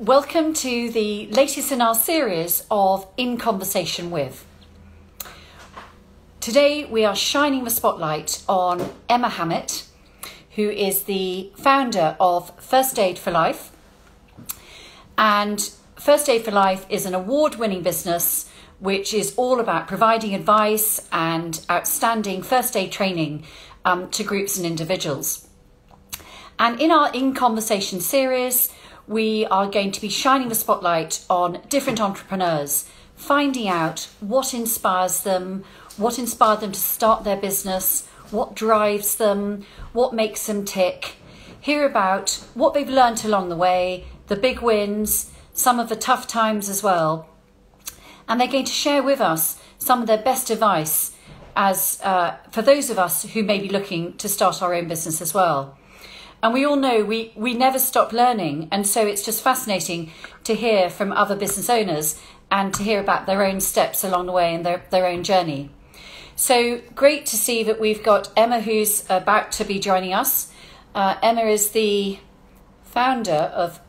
Welcome to the latest in our series of In Conversation With. Today we are shining the spotlight on Emma Hammett, who is the founder of First Aid for Life. And First Aid for Life is an award winning business which is all about providing advice and outstanding first aid training um, to groups and individuals. And in our In Conversation series, we are going to be shining the spotlight on different entrepreneurs, finding out what inspires them, what inspired them to start their business, what drives them, what makes them tick, hear about what they've learned along the way, the big wins, some of the tough times as well. And they're going to share with us some of their best advice as uh, for those of us who may be looking to start our own business as well. And we all know we, we never stop learning. And so it's just fascinating to hear from other business owners and to hear about their own steps along the way and their, their own journey. So great to see that we've got Emma who's about to be joining us. Uh, Emma is the founder of,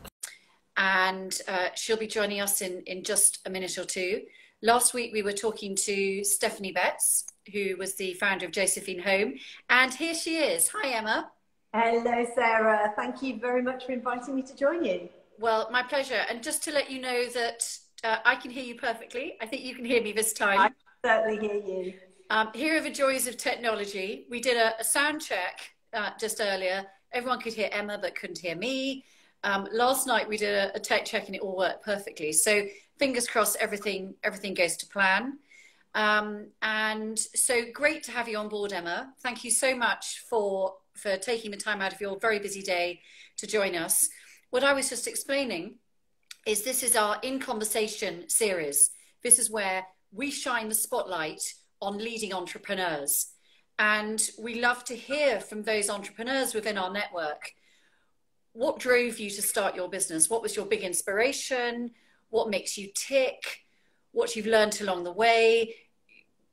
and uh, she'll be joining us in, in just a minute or two. Last week we were talking to Stephanie Betts, who was the founder of Josephine Home, and here she is. Hi, Emma. Hello, Sarah. Thank you very much for inviting me to join you. Well, my pleasure. And just to let you know that uh, I can hear you perfectly. I think you can hear me this time. I certainly hear you. Um, here are the joys of technology. We did a, a sound check uh, just earlier. Everyone could hear Emma, but couldn't hear me. Um, last night we did a, a, tech check and it all worked perfectly. So fingers crossed, everything everything goes to plan. Um, and so great to have you on board, Emma. Thank you so much for for taking the time out of your very busy day to join us. What I was just explaining is this is our In Conversation series. This is where we shine the spotlight on leading entrepreneurs. And we love to hear from those entrepreneurs within our network. What drove you to start your business? What was your big inspiration? What makes you tick? What you've learned along the way?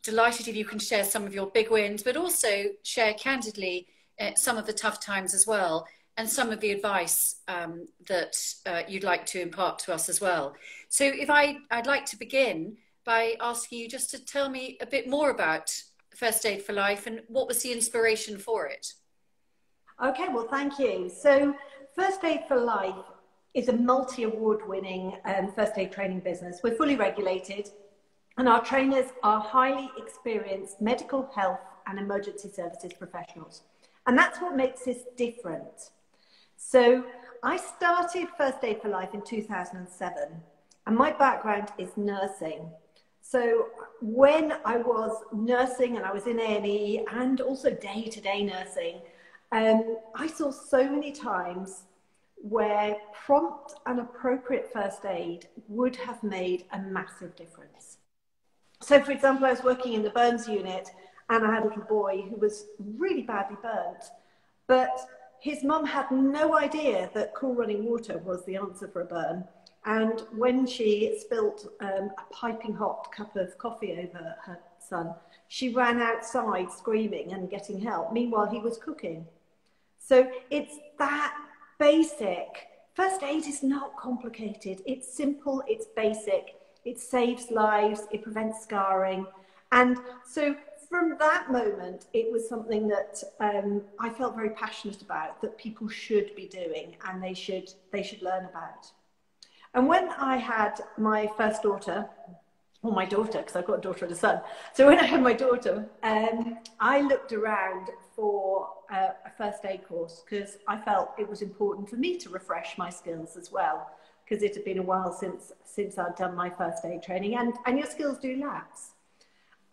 Delighted if you can share some of your big wins, but also share candidly some of the tough times as well, and some of the advice um, that uh, you'd like to impart to us as well. So, if I, I'd like to begin by asking you just to tell me a bit more about First Aid for Life and what was the inspiration for it. Okay, well, thank you. So, First Aid for Life is a multi award winning um, first aid training business. We're fully regulated, and our trainers are highly experienced medical, health, and emergency services professionals. And that's what makes this different. So I started First Aid for Life in 2007, and my background is nursing. So when I was nursing and I was in A&E and also day-to-day nursing, um, I saw so many times where prompt and appropriate first aid would have made a massive difference. So, for example, I was working in the burns unit and I had a little boy who was really badly burnt. But his mum had no idea that cool running water was the answer for a burn. And when she spilt um, a piping hot cup of coffee over her son, she ran outside screaming and getting help. Meanwhile, he was cooking. So it's that basic. First aid is not complicated. It's simple, it's basic, it saves lives, it prevents scarring. And so from that moment, it was something that um, I felt very passionate about that people should be doing and they should, they should learn about. And when I had my first daughter, or my daughter, because I've got a daughter and a son. So when I had my daughter, um, I looked around for a, a first aid course because I felt it was important for me to refresh my skills as well because it had been a while since since I'd done my first aid training and, and your skills do lapse.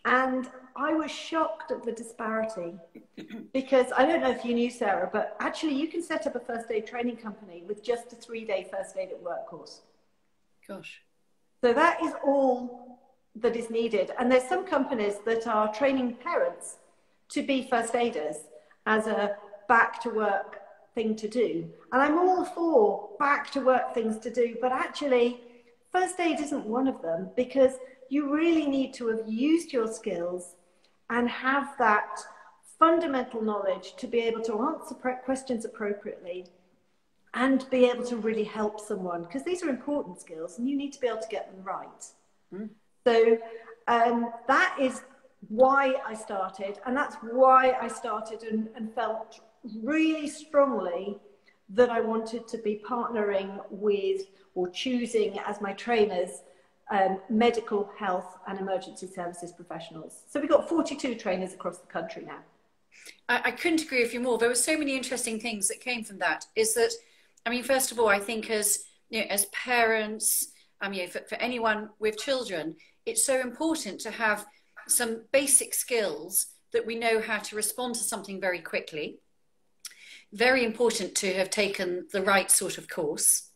And I was shocked at the disparity because I don't know if you knew, Sarah, but actually you can set up a first aid training company with just a three day first aid at work course. Gosh. So that is all that is needed. And there's some companies that are training parents to be first aiders as a back to work thing to do. And I'm all for back to work things to do, but actually, first aid isn't one of them because you really need to have used your skills and have that fundamental knowledge to be able to answer questions appropriately and be able to really help someone because these are important skills and you need to be able to get them right. Mm. So um, that is why I started, and that's why I started and, and felt really strongly that I wanted to be partnering with or choosing as my trainers um, medical, health, and emergency services professionals. So we've got 42 trainers across the country now. I, I couldn't agree with you more. There were so many interesting things that came from that. Is that, I mean, first of all, I think as you know, as parents, I mean, for, for anyone with children, it's so important to have some basic skills that we know how to respond to something very quickly. Very important to have taken the right sort of course.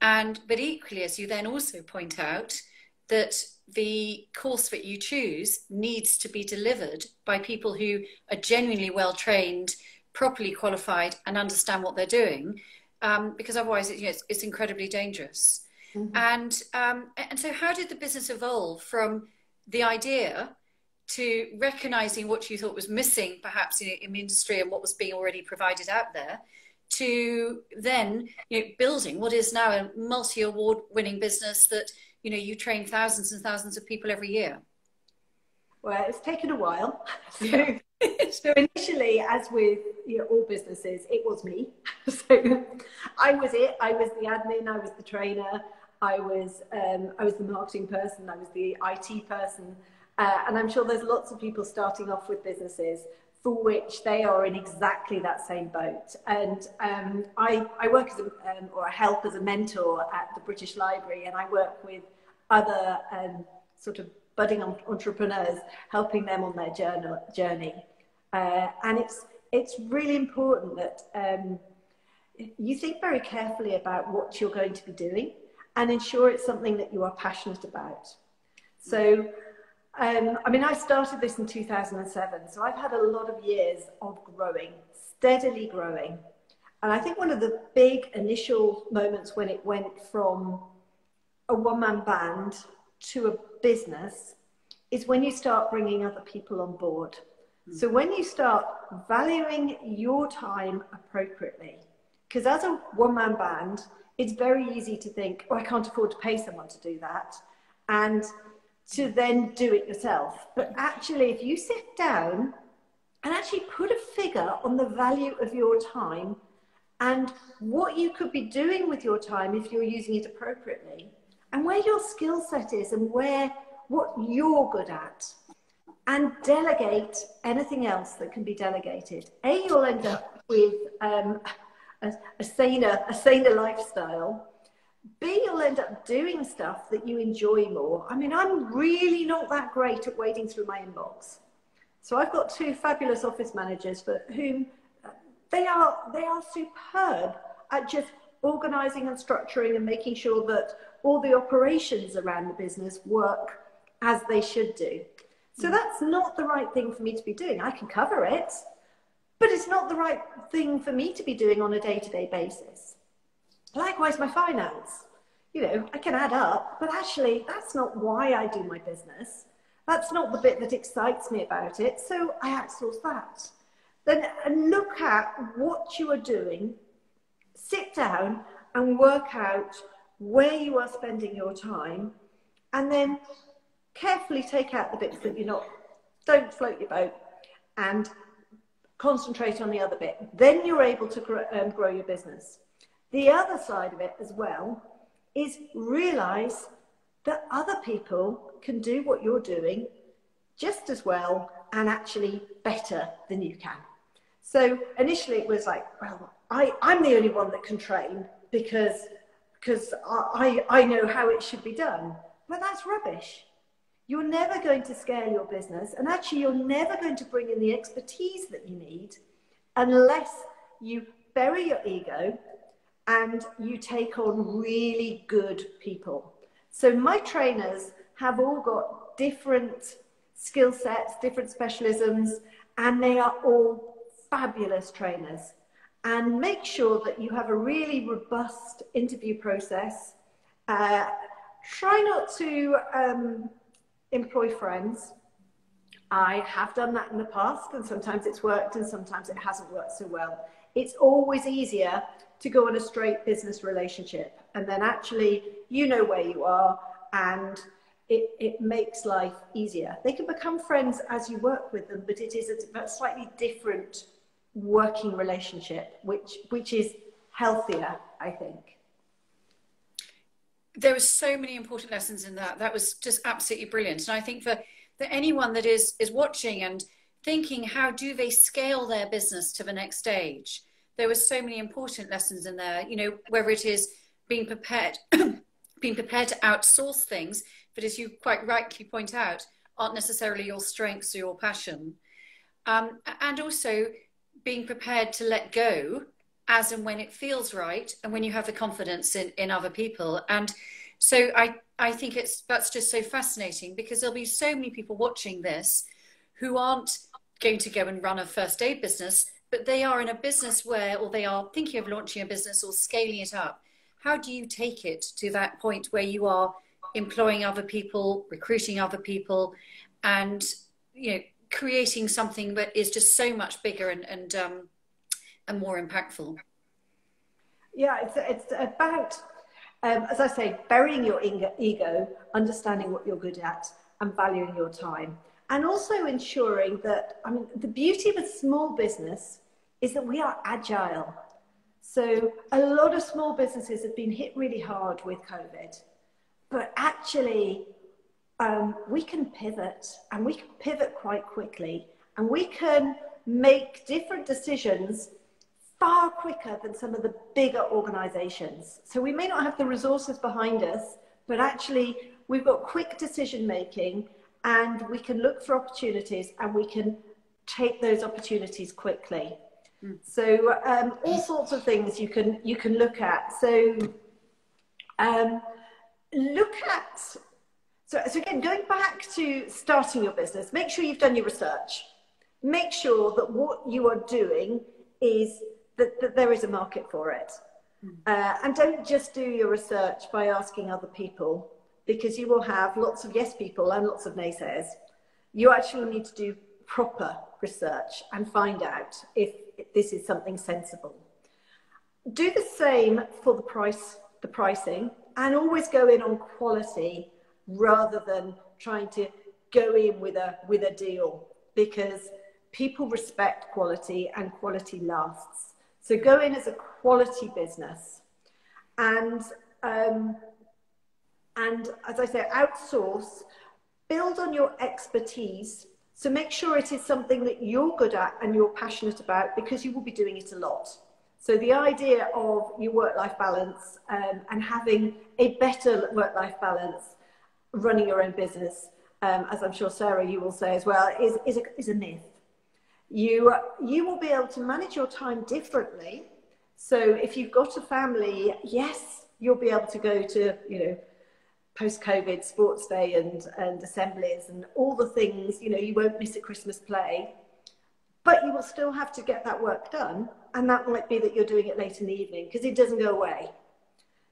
And but equally, as you then also point out, that the course that you choose needs to be delivered by people who are genuinely well trained, properly qualified, and understand what they're doing, um, because otherwise it, you know, it's, it's, incredibly dangerous. Mm-hmm. And um, and so, how did the business evolve from the idea to recognizing what you thought was missing, perhaps in, in the industry, and what was being already provided out there? To then you know, building what is now a multi-award winning business that you know you train thousands and thousands of people every year. Well it's taken a while. So, yeah. so initially as with you know, all businesses it was me. So i was it. I was the admin i was the trainer i was um, i was the marketing person i was the it person. Uh, and i'm sure there's lots of people starting off with businesses for which they are in exactly that same boat. And um, I, I work as a, um, or I help as a mentor at the British Library, and I work with other um, sort of budding entrepreneurs, helping them on their journal, journey. Uh, and it's, it's really important that um, you think very carefully about what you're going to be doing and ensure it's something that you are passionate about. So, um, I mean, I started this in 2007, so I've had a lot of years of growing, steadily growing. And I think one of the big initial moments when it went from a one man band to a business is when you start bringing other people on board. Mm. So when you start valuing your time appropriately, because as a one man band, it's very easy to think, oh, I can't afford to pay someone to do that. And to then do it yourself. But actually, if you sit down and actually put a figure on the value of your time and what you could be doing with your time if you're using it appropriately, and where your skill set is and where what you're good at and delegate anything else that can be delegated. A, you'll end up with um, a, a, saner, a saner lifestyle. B, you'll end up doing stuff that you enjoy more. I mean, I'm really not that great at wading through my inbox. So I've got two fabulous office managers for whom they are, they are superb at just organizing and structuring and making sure that all the operations around the business work as they should do. So mm. that's not the right thing for me to be doing. I can cover it, but it's not the right thing for me to be doing on a day to day basis. Likewise, my finance. You know, I can add up, but actually, that's not why I do my business. That's not the bit that excites me about it. So I outsource that. Then look at what you are doing, sit down and work out where you are spending your time, and then carefully take out the bits that you're not, don't float your boat, and concentrate on the other bit. Then you're able to grow, um, grow your business. The other side of it as well is realize that other people can do what you're doing just as well and actually better than you can. So initially it was like, well, I, I'm the only one that can train because because I, I know how it should be done. But that's rubbish. You're never going to scale your business, and actually, you're never going to bring in the expertise that you need unless you bury your ego and you take on really good people. So, my trainers have all got different skill sets, different specialisms, and they are all fabulous trainers and make sure that you have a really robust interview process. Uh, try not to um, employ friends. I have done that in the past, and sometimes it's worked and sometimes it hasn't worked so well. It's always easier to go on a straight business relationship. And then actually, you know where you are and it, it makes life easier. They can become friends as you work with them, but it is a, slightly different working relationship, which, which is healthier, I think there were so many important lessons in that. That was just absolutely brilliant. And I think for, for anyone that is is watching and thinking how do they scale their business to the next stage, there were so many important lessons in there. You know, whether it is being prepared, being prepared to outsource things, but as you quite rightly point out, aren't necessarily your strengths or your passion, um, and also being prepared to let go as and when it feels right and when you have the confidence in, in other people and so i i think it's that's just so fascinating because there'll be so many people watching this who aren't going to go and run a first aid business but they are in a business where or they are thinking of launching a business or scaling it up how do you take it to that point where you are employing other people recruiting other people and you know creating something that is just so much bigger and, and um, and more impactful? Yeah, it's, it's about, um, as I say, burying your ego, understanding what you're good at, and valuing your time. And also ensuring that, I mean, the beauty of a small business is that we are agile. So a lot of small businesses have been hit really hard with COVID, but actually, um, we can pivot and we can pivot quite quickly and we can make different decisions far quicker than some of the bigger organizations. So we may not have the resources behind us, but actually we've got quick decision making and we can look for opportunities and we can take those opportunities quickly. Mm. So um, all sorts of things you can you can look at. So um, look at so, so again going back to starting your business, make sure you've done your research. Make sure that what you are doing is that, that there is a market for it. Hmm. Uh, and don't just do your research by asking other people, because you will have lots of yes people and lots of naysayers. You actually need to do proper research and find out if this is something sensible. Do the same for the price, the pricing, and always go in on quality rather than trying to go in with a with a deal because people respect quality and quality lasts. So go in as a quality business and, um, and as I say, outsource, build on your expertise. So make sure it is something that you're good at and you're passionate about because you will be doing it a lot. So the idea of your work-life balance um, and having a better work-life balance, running your own business, um, as I'm sure Sarah you will say as well, is, is, a, is a myth you, you will be able to manage your time differently. So if you've got a family, yes, you'll be able to go to, you know, post-COVID sports day and, and assemblies and all the things, you know, you won't miss a Christmas play, but you will still have to get that work done. And that might be that you're doing it late in the evening because it doesn't go away.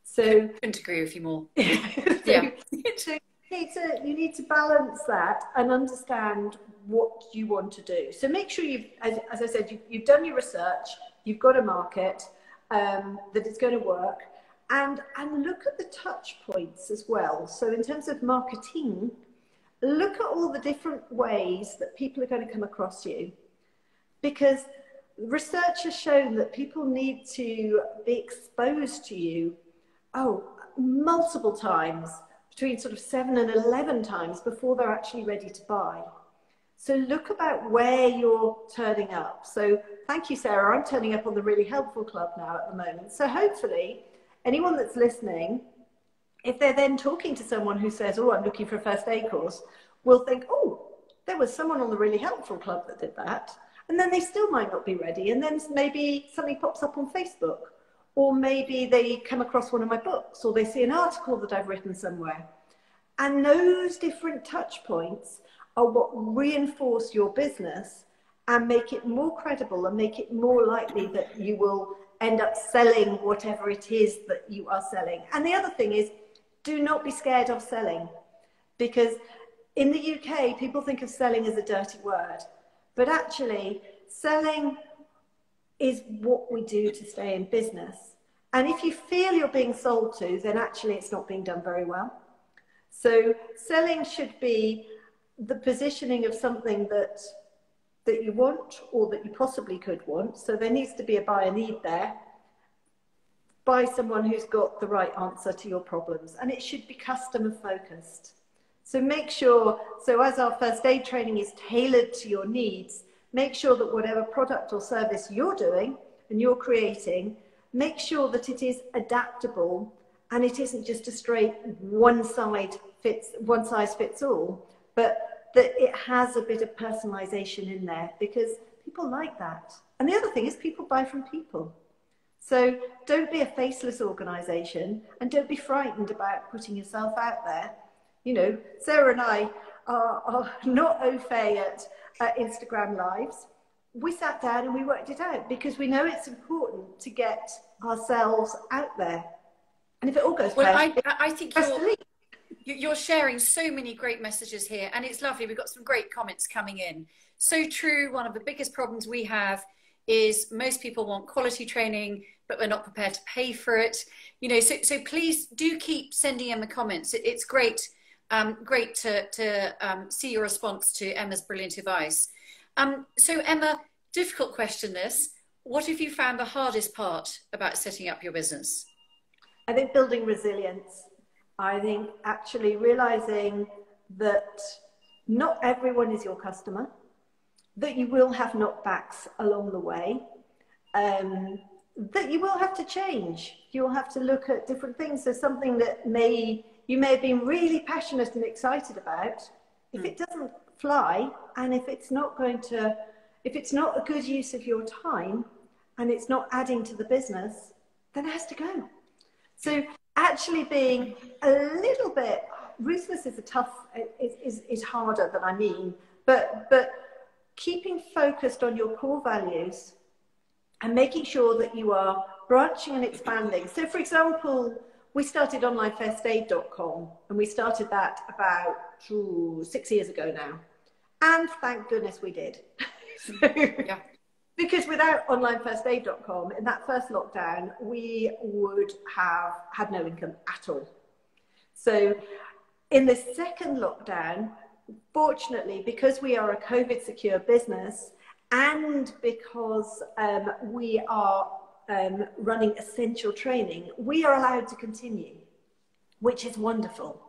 So I couldn't agree with you more. yeah. so you need to you need to balance that and understand what you want to do. So make sure you've, as, as I said, you, you've done your research, you've got a market um, that is going to work, and and look at the touch points as well. So in terms of marketing, look at all the different ways that people are going to come across you, because research has shown that people need to be exposed to you. Oh, multiple times between sort of seven and 11 times before they're actually ready to buy. So look about where you're turning up. So thank you, Sarah. I'm turning up on the Really Helpful Club now at the moment. So hopefully, anyone that's listening, if they're then talking to someone who says, Oh, I'm looking for a first aid course, will think, Oh, there was someone on the Really Helpful Club that did that. And then they still might not be ready. And then maybe something pops up on Facebook or maybe they come across one of my books or they see an article that I've written somewhere. And those different touch points are what reinforce your business and make it more credible and make it more likely that you will end up selling whatever it is that you are selling. And the other thing is, do not be scared of selling because in the UK, people think of selling as a dirty word, but actually, selling is what we do to stay in business. And if you feel you're being sold to, then actually it's not being done very well. So selling should be the positioning of something that that you want or that you possibly could want. So there needs to be a buyer need there by someone who's got the right answer to your problems. And it should be customer focused. So make sure, so as our first aid training is tailored to your needs, make sure that whatever product or service you're doing and you're creating, make sure that it is adaptable and it isn't just a straight one side fits one size fits all, but that it has a bit of personalization in there because people like that. And the other thing is people buy from people. So don't be a faceless organization and don't be frightened about putting yourself out there. You know, Sarah and I are, are not au fait at, at Instagram Lives. We sat down and we worked it out because we know it's important to get ourselves out there. And if it all goes well, I, I think you're, you're sharing so many great messages here, and it's lovely. We've got some great comments coming in. So true. One of the biggest problems we have is most people want quality training but we're not prepared to pay for it. You know, so so please do keep sending in the comments. It, it's great, um, great to to um, see your response to Emma's brilliant advice. Um, so Emma, difficult question. This. What have you found the hardest part about setting up your business? I think building resilience. I think actually realizing that not everyone is your customer, that you will have knockbacks along the way. Um, that you will have to change. You'll have to look at different things. So something that may you may have been really passionate and excited about, if mm. it doesn't fly and if it's not going to if it's not a good use of your time and it's not adding to the business, then it has to go. So actually being a little bit ruthless is a tough is, is, is harder than I mean, but but keeping focused on your core values and making sure that you are branching and expanding. So, for example, we started onlinefirstaid.com and we started that about ooh, six years ago now. And thank goodness we did. so, yeah. Because without onlinefirstaid.com, in that first lockdown, we would have had no income at all. So, in the second lockdown, fortunately, because we are a COVID secure business, and because um, we are um, running essential training, we are allowed to continue, which is wonderful.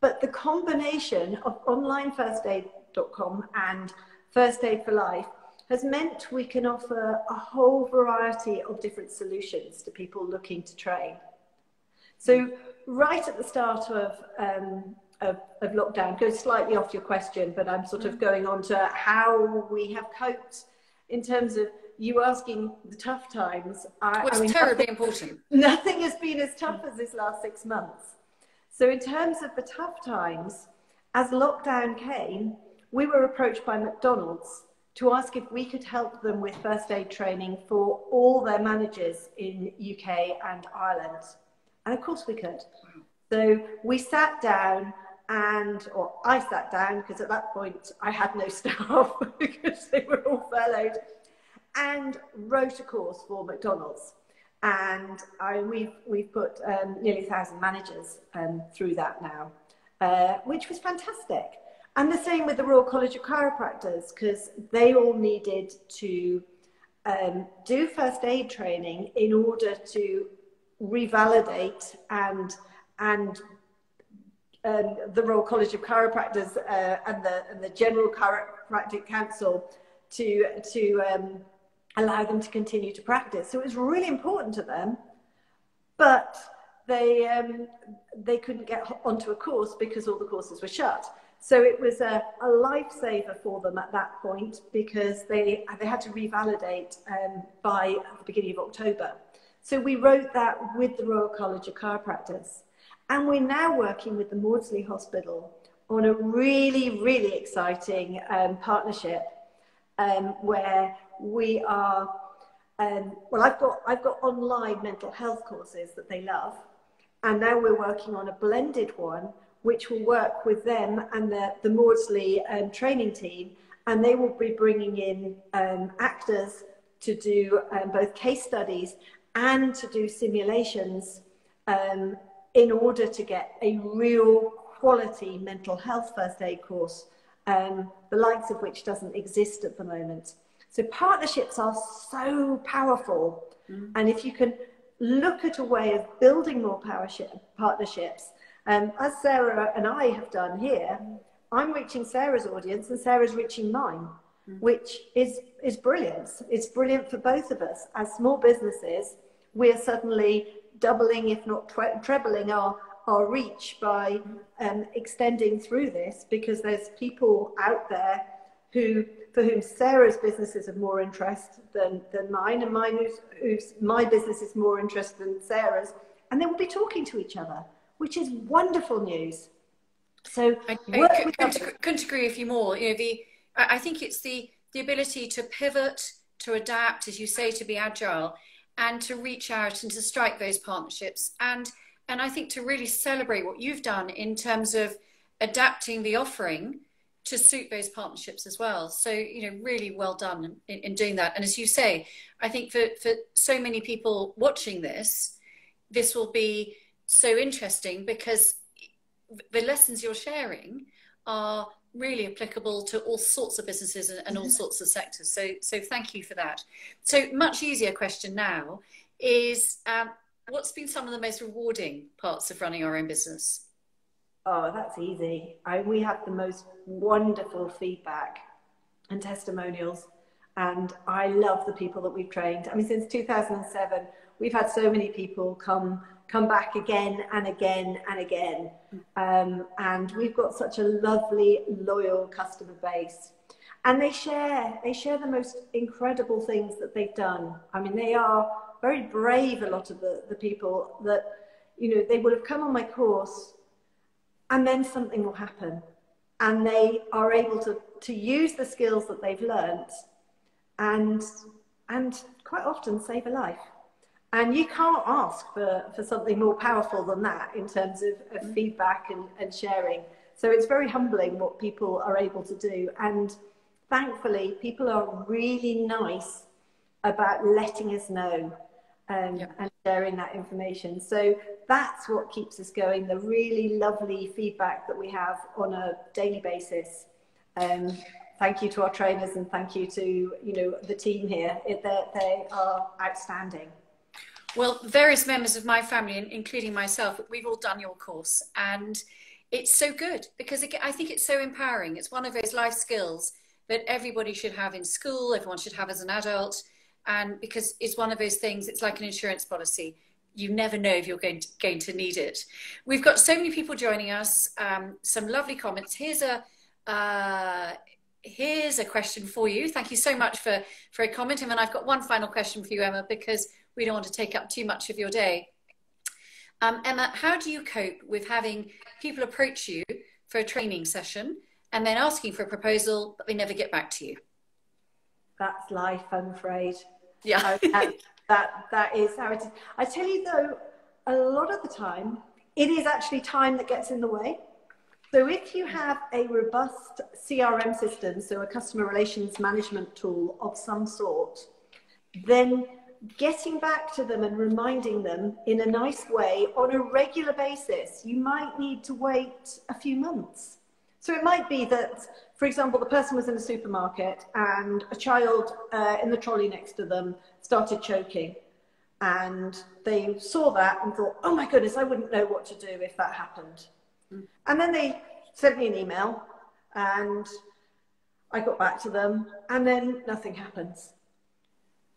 But the combination of onlinefirstaid.com and First Aid for Life has meant we can offer a whole variety of different solutions to people looking to train. So, right at the start of um, of, of lockdown goes slightly off your question, but I'm sort of mm. going on to how we have coped in terms of you asking the tough times. I, Which I mean, terribly nothing, important. Nothing has been as tough as this last six months. So, in terms of the tough times, as lockdown came, we were approached by McDonald's to ask if we could help them with first aid training for all their managers in UK and Ireland. And of course we could. So we sat down and or I sat down because at that point I had no staff because they were all furloughed and wrote a course for McDonald's and I, we've we've put um, nearly a thousand managers um, through that now uh, which was fantastic and the same with the Royal College of Chiropractors because they all needed to um, do first aid training in order to revalidate and and um, the Royal College of Chiropractors uh, and, the, and the General Chiropractic Council to, to um, allow them to continue to practice. So it was really important to them, but they, um, they couldn't get onto a course because all the courses were shut. So it was a, a lifesaver for them at that point because they, they had to revalidate um, by the beginning of October. So we wrote that with the Royal College of Chiropractors. And we're now working with the Maudsley Hospital on a really, really exciting um, partnership um, where we are, um, well, I've got, I've got online mental health courses that they love. And now we're working on a blended one, which will work with them and the, the Maudsley um, training team. And they will be bringing in um, actors to do um, both case studies and to do simulations um, in order to get a real quality mental health first aid course, um, the likes of which doesn't exist at the moment. So partnerships are so powerful. Mm. And if you can look at a way of building more partnerships, um, as Sarah and I have done here, I'm reaching Sarah's audience and Sarah's reaching mine, mm. which is, is brilliant. It's brilliant for both of us. As small businesses, we're suddenly doubling, if not tre- trebling, our, our reach by um, extending through this because there's people out there who for whom Sarah's business is of more interest than, than mine, and mine who's, who's my business is more interest than Sarah's, and they will be talking to each other, which is wonderful news. So I, I couldn't, couldn't, agree with you more. You know, the I think it's the the ability to pivot, to adapt, as you say, to be agile, and to reach out and to strike those partnerships, and and I think to really celebrate what you've done in terms of adapting the offering to suit those partnerships as well. So, you know, really well done in, in, doing that. And as you say, I think for, for so many people watching this, this will be so interesting because the lessons you're sharing are really applicable to all sorts of businesses and, all mm-hmm. sorts of sectors. So, so thank you for that. So, much easier question now is um, what's been some of the most rewarding parts of running our own business? Oh, that's easy. I, we have the most wonderful feedback and testimonials. And I love the people that we've trained. I mean, since 2007, we've had so many people come come back again and again and again. Um, and we've got such a lovely, loyal customer base. And they share, they share the most incredible things that they've done. I mean, they are very brave, a lot of the, the people that, you know, they would have come on my course and then something will happen and they are able to, to use the skills that they've learnt and and quite often save a life and you can't ask for, for something more powerful than that in terms of, of mm. feedback and, and sharing so it's very humbling what people are able to do and thankfully people are really nice about letting us know um, yep. and sharing that information. So that's what keeps us going. The really lovely feedback that we have on a daily basis. Um, thank you to our trainers and thank you to you know the team here. It, they are outstanding. Well, various members of my family, including myself, we've all done your course, and it's so good because it, I think it's so empowering. It's one of those life skills that everybody should have in school, everyone should have as an adult and because it's one of those things it's like an insurance policy. You never know if you're going to, going to need it. We've got so many people joining us um, some lovely comments. Here's a uh, here's a question for you. Thank you so much for for commenting and then i've got one final question for you emma because we don't want to take up too much of your day um, emma how do you cope with having people approach you for a training session and then asking for a proposal but they never get back to you that's life, I'm afraid. Yeah. that, that is how it is. I tell you though, a lot of the time, it is actually time that gets in the way. So if you have a robust CRM system, so a customer relations management tool of some sort, then getting back to them and reminding them in a nice way on a regular basis, you might need to wait a few months. So it might be that for example, the person was in a supermarket and a child uh, in the trolley next to them started choking. And they saw that and thought, oh my goodness, I wouldn't know what to do if that happened. Mm. And then they sent me an email and I got back to them and then nothing happens.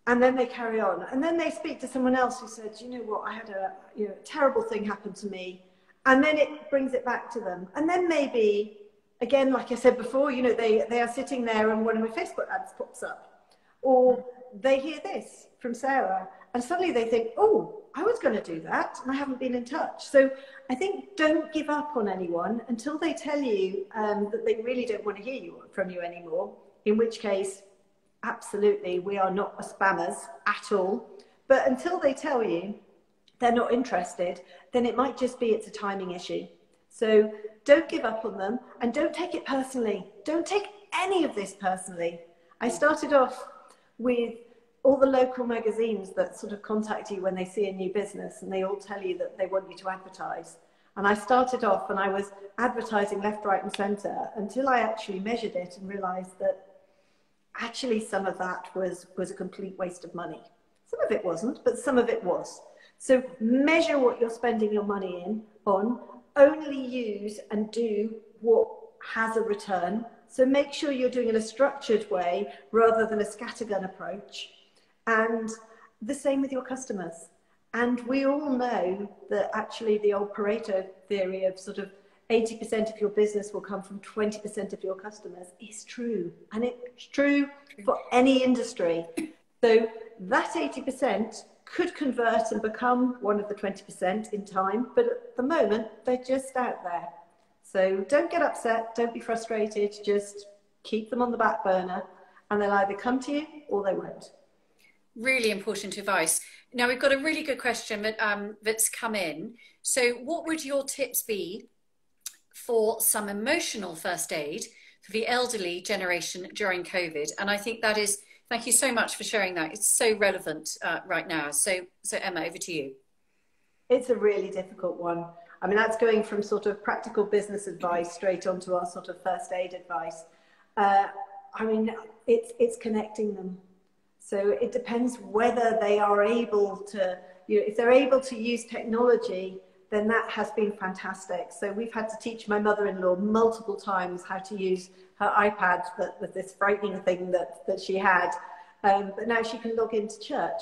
And then they carry on. And then they speak to someone else who said, you know what, I had a you know, terrible thing happen to me. And then it brings it back to them. And then maybe again, like I said before, you know, they, they are sitting there and one of my Facebook ads pops up. Or they hear this from Sarah and suddenly they think, oh, I was going to do that and I haven't been in touch. So I think don't give up on anyone until they tell you um, that they really don't want to hear you, from you anymore, in which case, absolutely, we are not spammers at all. But until they tell you they're not interested, then it might just be it's a timing issue. So don't give up on them and don't take it personally. Don't take any of this personally. I started off with all the local magazines that sort of contact you when they see a new business and they all tell you that they want you to advertise. And I started off and I was advertising left, right, and centre until I actually measured it and realised that actually some of that was, was a complete waste of money. Some of it wasn't, but some of it was. So measure what you're spending your money in on, only use and do what has a return. So make sure you're doing it in a structured way rather than a scattergun approach. And the same with your customers. And we all know that actually the old Pareto theory of sort of 80% of your business will come from 20% of your customers is true. And it's true for any industry. So that 80% could convert and become one of the 20% in time, but at the moment, they're just out there. So don't get upset, don't be frustrated, just keep them on the back burner, and they'll either come to you or they won't really important advice. Now we've got a really good question that, um, that's come in. So what would your tips be for some emotional first aid for the elderly generation during COVID? And I think that is, thank you so much for sharing that. It's so relevant uh, right now. So, so Emma, over to you. It's a really difficult one. I mean, that's going from sort of practical business advice straight onto our sort of first aid advice. Uh, I mean, it's, it's connecting them so it depends whether they are able to, you know, if they're able to use technology, then that has been fantastic. So we've had to teach my mother-in-law multiple times how to use her iPad that with this frightening thing that, that she had. Um, but now she can log into church.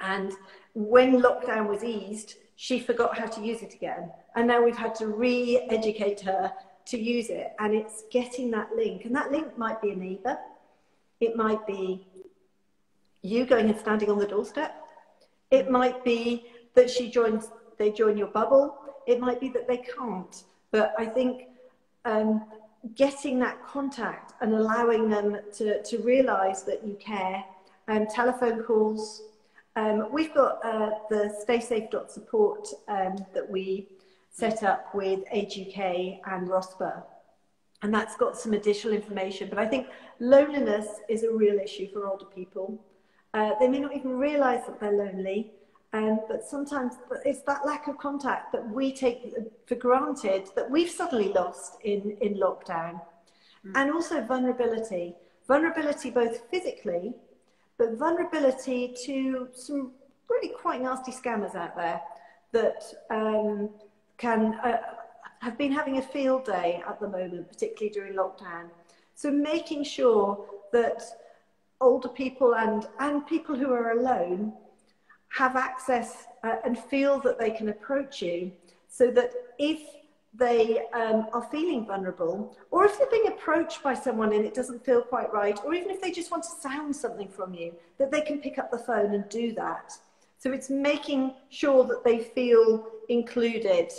And when lockdown was eased, she forgot how to use it again. And now we've had to re-educate her to use it. And it's getting that link. And that link might be a neighbor. It might be you going and standing on the doorstep. It might be that she joins, they join your bubble. It might be that they can't. But I think um, getting that contact and allowing them to, to realize that you care, um, telephone calls. Um, we've got uh, the Stay Safe Dot support um, that we set up with Age UK and ROSPA. And that's got some additional information. But I think loneliness is a real issue for older people. Uh, they may not even realize that they're lonely, um, but sometimes it's that lack of contact that we take for granted that we've suddenly lost in, in lockdown. Mm. And also vulnerability. Vulnerability both physically, but vulnerability to some really quite nasty scammers out there that um, can uh, have been having a field day at the moment, particularly during lockdown. So making sure that older people and, and people who are alone have access uh, and feel that they can approach you so that if they um, are feeling vulnerable, or if they're being approached by someone and it doesn't feel quite right, or even if they just want to sound something from you, that they can pick up the phone and do that. So it's making sure that they feel included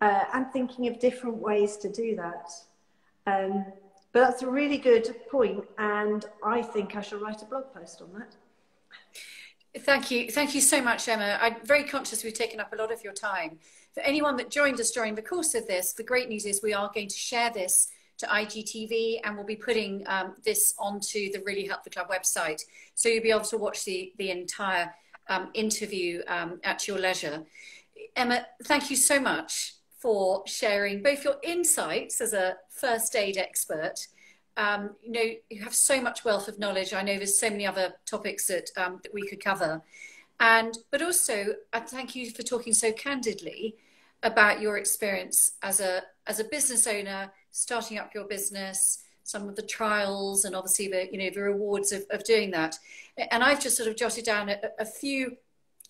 uh, and thinking of different ways to do that. Um, but that's a really good point, and I think I shall write a blog post on that. Thank you. Thank you so much, Emma. I'm very conscious we've taken up a lot of your time. For anyone that joined us during the course of this, the great news is we are going to share this to IGTV and we'll be putting um, this onto the Really Helpful Club website. So you'll be able to watch the, the entire um, interview um, at your leisure. Emma, thank you so much for sharing both your insights as a first aid expert. Um, you know, you have so much wealth of knowledge. I know there's so many other topics that, um, that we could cover. And, but also, I thank you for talking so candidly about your experience as a, as a business owner, starting up your business, some of the trials and obviously the, you know, the rewards of, of doing that. And I've just sort of jotted down a, a few,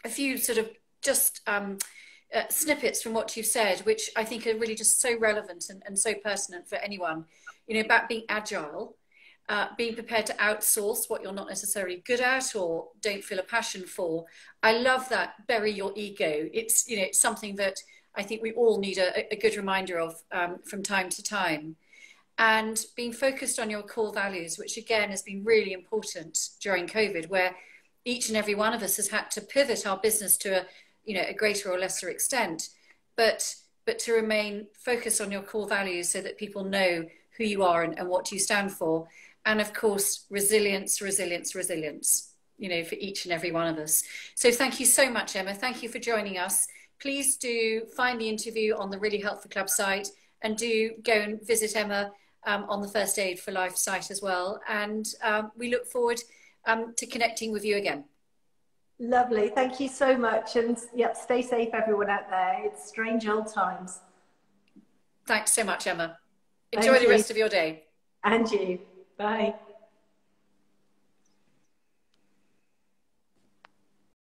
a few sort of just, um, uh, snippets from what you've said, which I think are really just so relevant and, and so pertinent for anyone. You know, about being agile, uh, being prepared to outsource what you're not necessarily good at or don't feel a passion for. I love that. Bury your ego. It's you know it's something that I think we all need a, a good reminder of um, from time to time. And being focused on your core values, which again has been really important during COVID, where each and every one of us has had to pivot our business to a you know, a greater or lesser extent, but but to remain focused on your core values so that people know who you are and, and what you stand for. And of course, resilience, resilience, resilience. you know, for each and every one of us. So thank you so much, Emma. Thank you for joining us. Please do find the interview on the Really Helpful Club site and do go and visit Emma um, on the First Aid for Life site as well. And um, we look forward um, to connecting with you again. Lovely. Thank you so much. And yep, stay safe, everyone out there. It's strange old times. Thanks so much, Emma. Enjoy the rest of your day. And you. Bye.